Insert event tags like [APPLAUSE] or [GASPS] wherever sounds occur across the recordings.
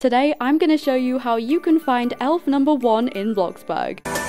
Today, I'm going to show you how you can find elf number one in Bloxburg.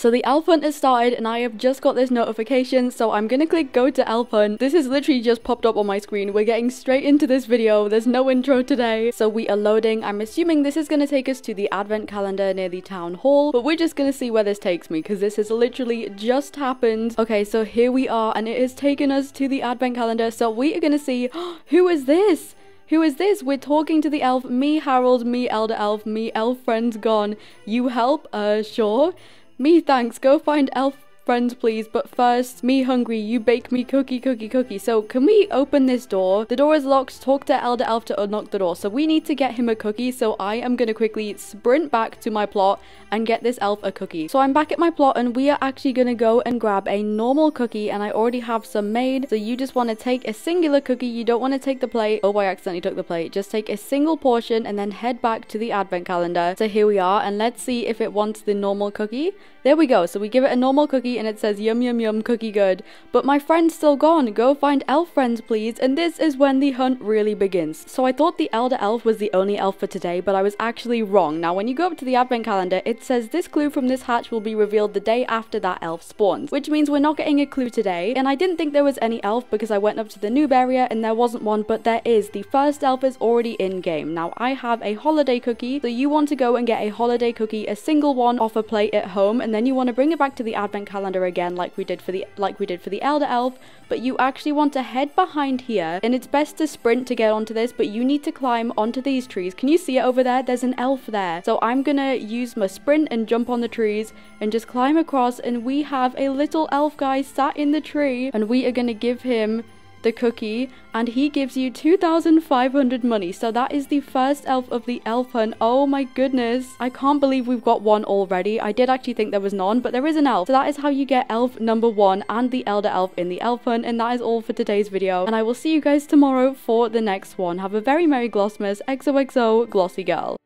So the elf hunt has started and I have just got this notification so I'm gonna click go to elf hunt. This has literally just popped up on my screen. We're getting straight into this video. There's no intro today. So we are loading. I'm assuming this is gonna take us to the advent calendar near the town hall but we're just gonna see where this takes me because this has literally just happened. Okay so here we are and it has taken us to the advent calendar so we are gonna see [GASPS] who is this? Who is this? We're talking to the elf. Me, Harold. Me, Elder Elf. Me, elf friends gone. You help? Uh, sure. Me thanks, go find elf friends please, but first, me hungry, you bake me cookie, cookie, cookie. So can we open this door? The door is locked, talk to Elder Elf to unlock the door. So we need to get him a cookie, so I am gonna quickly sprint back to my plot and get this elf a cookie. So I'm back at my plot and we are actually gonna go and grab a normal cookie and I already have some made. So you just wanna take a singular cookie, you don't wanna take the plate. Oh, I accidentally took the plate. Just take a single portion and then head back to the advent calendar. So here we are and let's see if it wants the normal cookie. There we go. So we give it a normal cookie and it says yum yum yum cookie good. But my friend's still gone. Go find elf friends please. And this is when the hunt really begins. So I thought the elder elf was the only elf for today, but I was actually wrong. Now when you go up to the advent calendar, it says this clue from this hatch will be revealed the day after that elf spawns. Which means we're not getting a clue today. And I didn't think there was any elf because I went up to the noob area and there wasn't one, but there is. The first elf is already in game. Now I have a holiday cookie. So you want to go and get a holiday cookie, a single one off a plate at home and then you want to bring it back to the advent calendar again like we did for the like we did for the elder elf but you actually want to head behind here and it's best to sprint to get onto this but you need to climb onto these trees. Can you see it over there? There's an elf there. So i'm gonna use my sprint and jump on the trees and just climb across and we have a little elf guy sat in the tree and we are gonna give him the cookie and he gives you 2500 money. So that is the first elf of the elf hunt. Oh my goodness. I can't believe we've got one already. I did actually think there was none but there is an elf. So that is how you get elf number one and the elder elf in the elf hunt. And that is all for today's video. And i will see you guys tomorrow for the next one. Have a very merry glossmas xoxo glossie girl